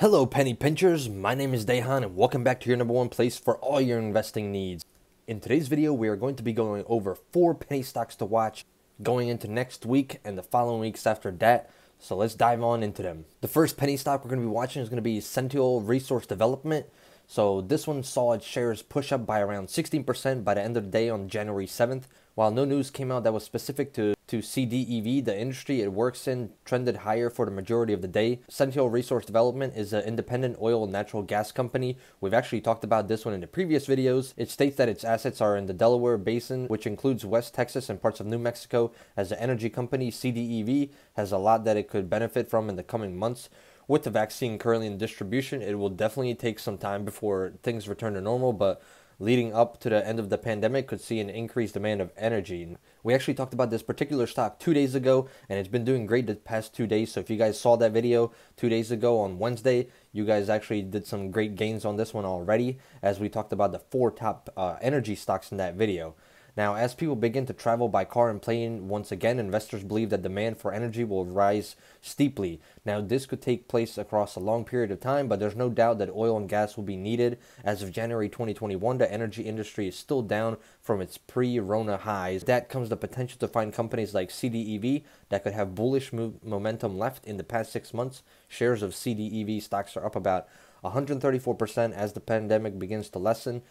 Hello, penny pinchers. My name is Dejan, and welcome back to your number one place for all your investing needs. In today's video, we are going to be going over four penny stocks to watch going into next week and the following weeks after that. So let's dive on into them. The first penny stock we're going to be watching is going to be Centennial Resource Development. So this one saw its shares push up by around 16% by the end of the day on January 7th. While no news came out that was specific to, to CDEV, the industry it works in trended higher for the majority of the day. Centennial Resource Development is an independent oil and natural gas company. We've actually talked about this one in the previous videos. It states that its assets are in the Delaware Basin, which includes West Texas and parts of New Mexico. As an energy company, CDEV has a lot that it could benefit from in the coming months with the vaccine currently in distribution, it will definitely take some time before things return to normal, but leading up to the end of the pandemic could see an increased demand of energy. We actually talked about this particular stock two days ago, and it's been doing great the past two days. So if you guys saw that video two days ago on Wednesday, you guys actually did some great gains on this one already, as we talked about the four top uh, energy stocks in that video. Now, as people begin to travel by car and plane once again, investors believe that demand for energy will rise steeply. Now, this could take place across a long period of time, but there's no doubt that oil and gas will be needed. As of January 2021, the energy industry is still down from its pre-Rona highs. That comes the potential to find companies like CDEV that could have bullish momentum left in the past six months. Shares of CDEV stocks are up about 134% as the pandemic begins to lessen.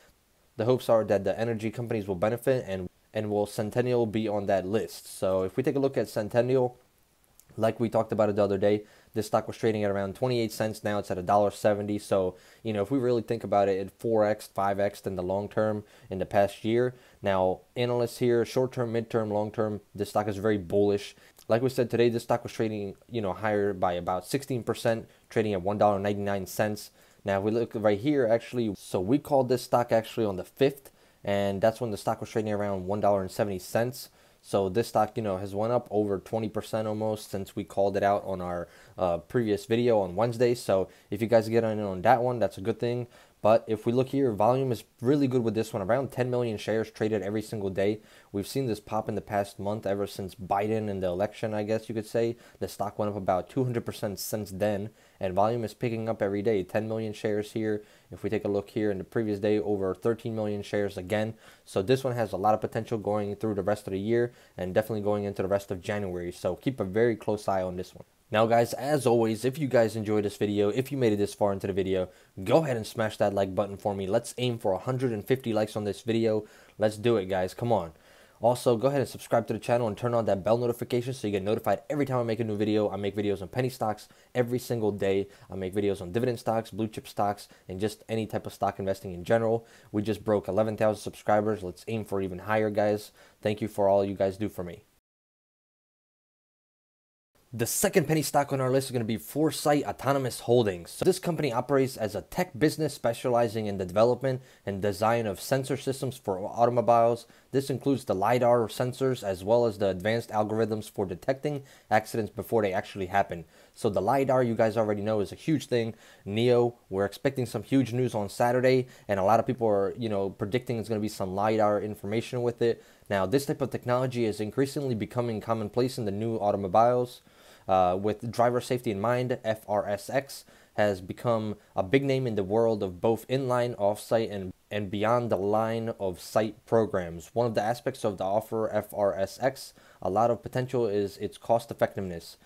The hopes are that the energy companies will benefit and and will Centennial be on that list. So if we take a look at Centennial, like we talked about it the other day, this stock was trading at around 28 cents. Now it's at $1.70. So, you know, if we really think about it, it 4x, 5x in the long term in the past year. Now, analysts here, short term, mid term, long term, this stock is very bullish. Like we said today, this stock was trading, you know, higher by about 16%, trading at $1.99. Now, if we look right here, actually, so we called this stock actually on the 5th, and that's when the stock was trading around $1.70. So this stock, you know, has went up over 20% almost since we called it out on our uh, previous video on Wednesday. So if you guys get in on that one, that's a good thing. But if we look here, volume is really good with this one. Around 10 million shares traded every single day. We've seen this pop in the past month ever since Biden and the election, I guess you could say. The stock went up about 200% since then. And volume is picking up every day. 10 million shares here. If we take a look here in the previous day, over 13 million shares again. So this one has a lot of potential going through the rest of the year and definitely going into the rest of January. So keep a very close eye on this one. Now guys, as always, if you guys enjoyed this video, if you made it this far into the video, go ahead and smash that like button for me. Let's aim for 150 likes on this video. Let's do it guys, come on. Also, go ahead and subscribe to the channel and turn on that bell notification so you get notified every time I make a new video. I make videos on penny stocks every single day. I make videos on dividend stocks, blue chip stocks, and just any type of stock investing in general. We just broke 11,000 subscribers. Let's aim for even higher, guys. Thank you for all you guys do for me. The second penny stock on our list is going to be Foresight Autonomous Holdings. So this company operates as a tech business specializing in the development and design of sensor systems for automobiles. This includes the LiDAR sensors as well as the advanced algorithms for detecting accidents before they actually happen. So the LiDAR, you guys already know, is a huge thing. NIO, we're expecting some huge news on Saturday, and a lot of people are, you know, predicting it's going to be some LiDAR information with it. Now, this type of technology is increasingly becoming commonplace in the new automobiles. Uh, with driver safety in mind, FRSX has become a big name in the world of both inline, offsite, and, and beyond the line of sight programs. One of the aspects of the offer FRSX, a lot of potential is its cost effectiveness.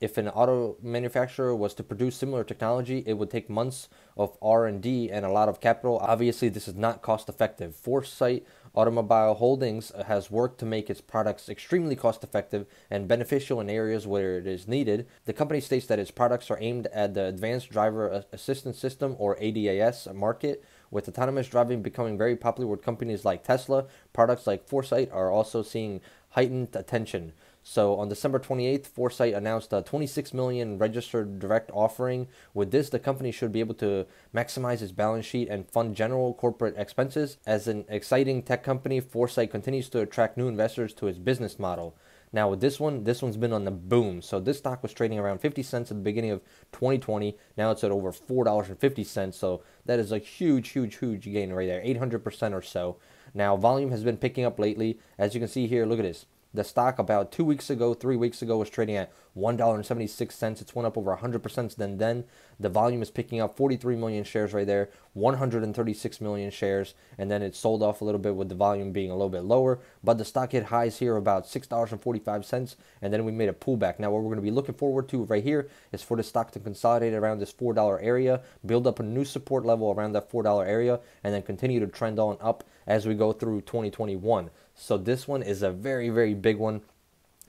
If an auto manufacturer was to produce similar technology, it would take months of R&D and a lot of capital. Obviously, this is not cost effective. Foresight Automobile Holdings has worked to make its products extremely cost effective and beneficial in areas where it is needed. The company states that its products are aimed at the Advanced Driver Assistance System or ADAS market. With autonomous driving becoming very popular with companies like Tesla, products like Foresight are also seeing heightened attention. So on December 28th, Foresight announced a 26 million registered direct offering. With this, the company should be able to maximize its balance sheet and fund general corporate expenses. As an exciting tech company, Foresight continues to attract new investors to its business model. Now with this one, this one's been on the boom. So this stock was trading around 50 cents at the beginning of 2020. Now it's at over $4.50. So that is a huge, huge, huge gain right there, 800% or so. Now volume has been picking up lately. As you can see here, look at this. The stock about two weeks ago, three weeks ago, was trading at $1.76. It's went up over 100% Then, then. The volume is picking up 43 million shares right there, 136 million shares, and then it sold off a little bit with the volume being a little bit lower. But the stock hit highs here about $6.45, and then we made a pullback. Now, what we're going to be looking forward to right here is for the stock to consolidate around this $4 area, build up a new support level around that $4 area, and then continue to trend on up as we go through 2021. So this one is a very, very big one,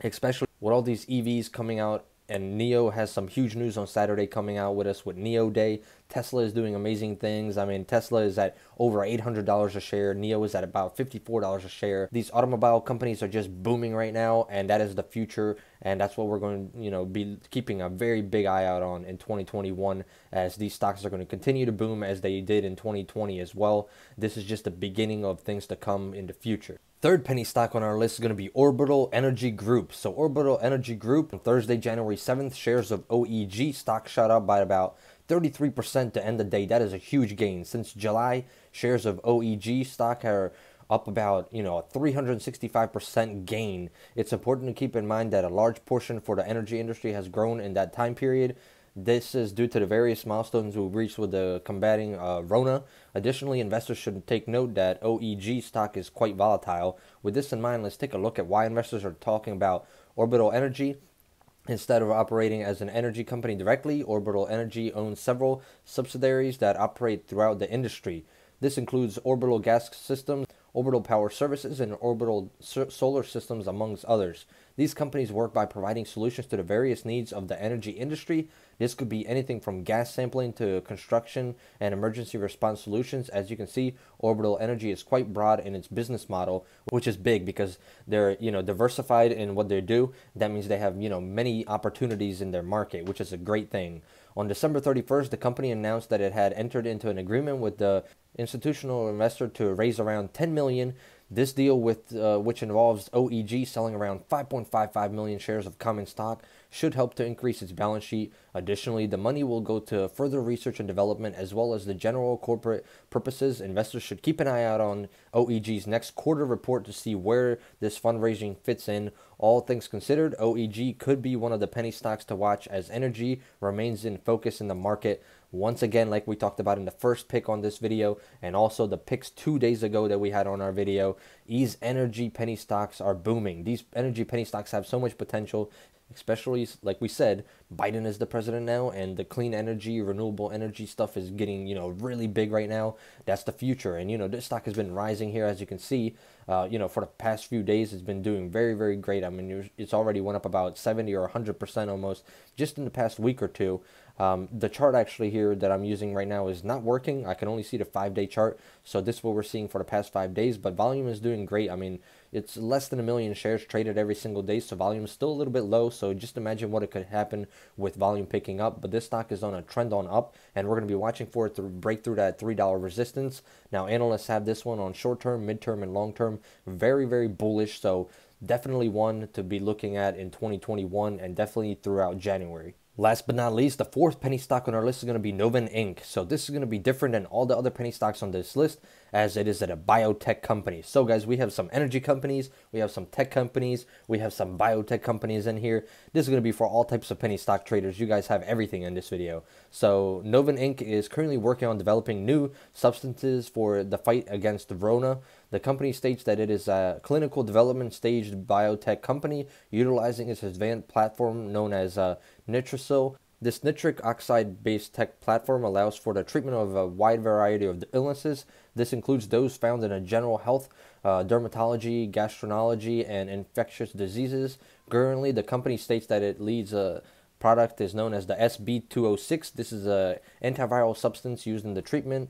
especially with all these EVs coming out. And NIO has some huge news on Saturday coming out with us with NIO Day. Tesla is doing amazing things. I mean, Tesla is at over $800 a share. NIO is at about $54 a share. These automobile companies are just booming right now, and that is the future. And that's what we're going to, you know, be keeping a very big eye out on in 2021 as these stocks are going to continue to boom as they did in 2020 as well. This is just the beginning of things to come in the future. Third penny stock on our list is going to be Orbital Energy Group. So Orbital Energy Group, on Thursday, January 7th, shares of OEG stock shot up by about 33% to end the day. That is a huge gain. Since July, shares of OEG stock are up about, you know, a 365% gain. It's important to keep in mind that a large portion for the energy industry has grown in that time period. This is due to the various milestones we've reached with the combating uh, Rona. Additionally, investors should take note that OEG stock is quite volatile. With this in mind, let's take a look at why investors are talking about Orbital Energy. Instead of operating as an energy company directly, Orbital Energy owns several subsidiaries that operate throughout the industry. This includes Orbital Gas Systems, Orbital Power Services, and Orbital Solar Systems, amongst others. These companies work by providing solutions to the various needs of the energy industry. This could be anything from gas sampling to construction and emergency response solutions. As you can see, Orbital Energy is quite broad in its business model, which is big because they're, you know, diversified in what they do. That means they have, you know, many opportunities in their market, which is a great thing. On December 31st, the company announced that it had entered into an agreement with the institutional investor to raise around 10 million. This deal, with uh, which involves OEG selling around 5.55 million shares of common stock, should help to increase its balance sheet. Additionally, the money will go to further research and development as well as the general corporate purposes. Investors should keep an eye out on OEG's next quarter report to see where this fundraising fits in. All things considered, OEG could be one of the penny stocks to watch as energy remains in focus in the market. Once again, like we talked about in the first pick on this video, and also the picks two days ago that we had on our video, these energy penny stocks are booming. These energy penny stocks have so much potential, especially like we said, Biden is the president now, and the clean energy, renewable energy stuff is getting you know really big right now. That's the future, and you know this stock has been rising here, as you can see. Uh, you know, for the past few days, it's been doing very, very great. I mean, it's already went up about 70 or 100% almost just in the past week or two. Um, the chart actually here that I'm using right now is not working. I can only see the five day chart. So this is what we're seeing for the past five days, but volume is doing great. I mean, it's less than a million shares traded every single day, so volume is still a little bit low. So just imagine what it could happen with volume picking up. But this stock is on a trend on up, and we're going to be watching for it to break through that $3 resistance. Now, analysts have this one on short term, mid term, and long term. Very, very bullish. So definitely one to be looking at in 2021 and definitely throughout January. Last but not least, the fourth penny stock on our list is going to be Novan Inc. So this is going to be different than all the other penny stocks on this list as it is at a biotech company. So guys, we have some energy companies, we have some tech companies, we have some biotech companies in here. This is going to be for all types of penny stock traders. You guys have everything in this video. So Novan Inc. is currently working on developing new substances for the fight against the. The company states that it is a clinical development stage biotech company utilizing its advanced platform known as uh, Nitricil. This nitric oxide based tech platform allows for the treatment of a wide variety of illnesses. This includes those found in a general health, uh, dermatology, gastroenterology, and infectious diseases. Currently, the company states that it leads a product is known as the SB206. This is a antiviral substance used in the treatment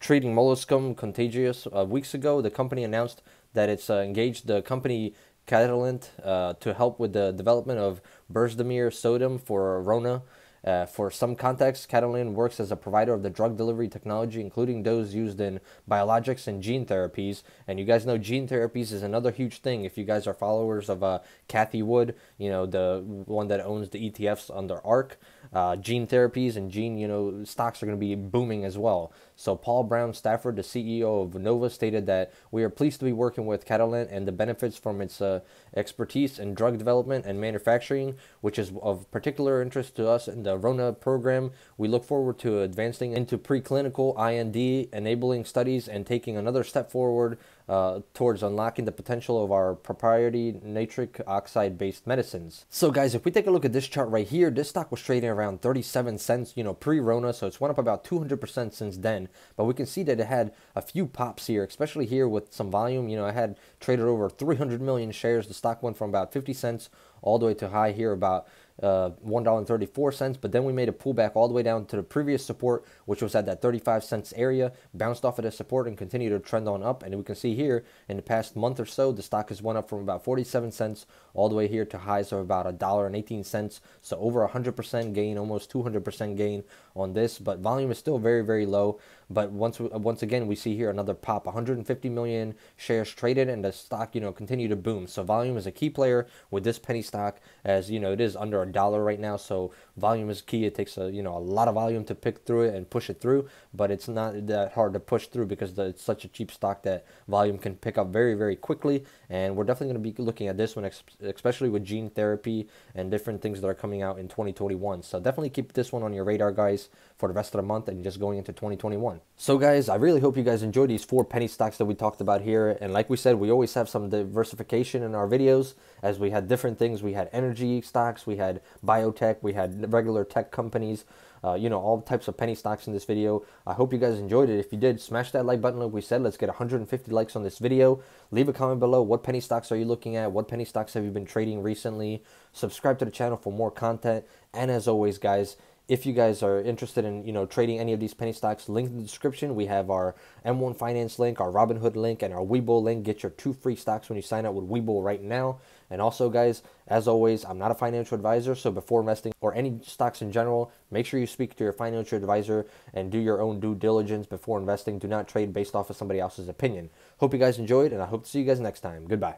treating molluscum contagious uh, weeks ago, the company announced that it's uh, engaged the company Catalent uh, to help with the development of berdazimer sodium for Rona. Uh, for some context, Catalent works as a provider of the drug delivery technology, including those used in biologics and gene therapies. And you guys know gene therapies is another huge thing. If you guys are followers of uh, Cathie Wood, you know, the one that owns the ETFs under ARK, uh, gene therapies and gene, you know, stocks are going to be booming as well. So Paul Brown Stafford, the CEO of Nova, stated that we are pleased to be working with Catalent and the benefits from its uh, expertise in drug development and manufacturing, which is of particular interest to us in the RONA program. We look forward to advancing into preclinical IND enabling studies and taking another step forward uh, towards unlocking the potential of our proprietary nitric oxide based medicines. So, guys, if we take a look at this chart right here, this stock was trading around 37 cents, you know, pre Rona, so it's went up about 200% since then. But we can see that it had a few pops here, especially here with some volume. You know, I had traded over 300 million shares. The stock went from about 50 cents all the way to high here about uh, $1.34, but then we made a pullback all the way down to the previous support, which was at that 35 cents area, bounced off of the support and continued to trend on up. And we can see here in the past month or so, the stock has went up from about 47 cents all the way here to highs of about a dollar and 18 cents. So over 100% gain, almost 200% gain on this, but volume is still very, very low. But once once again, we see here another pop, 150 million shares traded, and the stock, you know, continue to boom. So volume is a key player with this penny stock, as you know, it is under a dollar right now. So volume is key. It takes a you know a lot of volume to pick through it and push it through, but it's not that hard to push through because the, it's such a cheap stock that volume can pick up very, very quickly. And we're definitely going to be looking at this one, especially with gene therapy and different things that are coming out in 2021. So definitely keep this one on your radar, guys, for the rest of the month and just going into 2021. So guys, I really hope you guys enjoyed these four penny stocks that we talked about here. And like we said, we always have some diversification in our videos as we had different things. We had energy stocks, we had biotech, we had regular tech companies. Uh, you know, all types of penny stocks in this video. I hope you guys enjoyed it. If you did, smash that like button like we said. Let's get 150 likes on this video. Leave a comment below. What penny stocks are you looking at? What penny stocks have you been trading recently? Subscribe to the channel for more content. And as always, guys, if you guys are interested in you know trading any of these penny stocks link in the description. We have our m1 finance link our robinhood link and our webull link. Get your two free stocks when you sign up with webull right now. And also guys as always i'm not a financial advisor so before investing or any stocks in general make sure you speak to your financial advisor and do your own due diligence before investing. Do not trade based off of somebody else's opinion. Hope you guys enjoyed and i hope to see you guys next time. Goodbye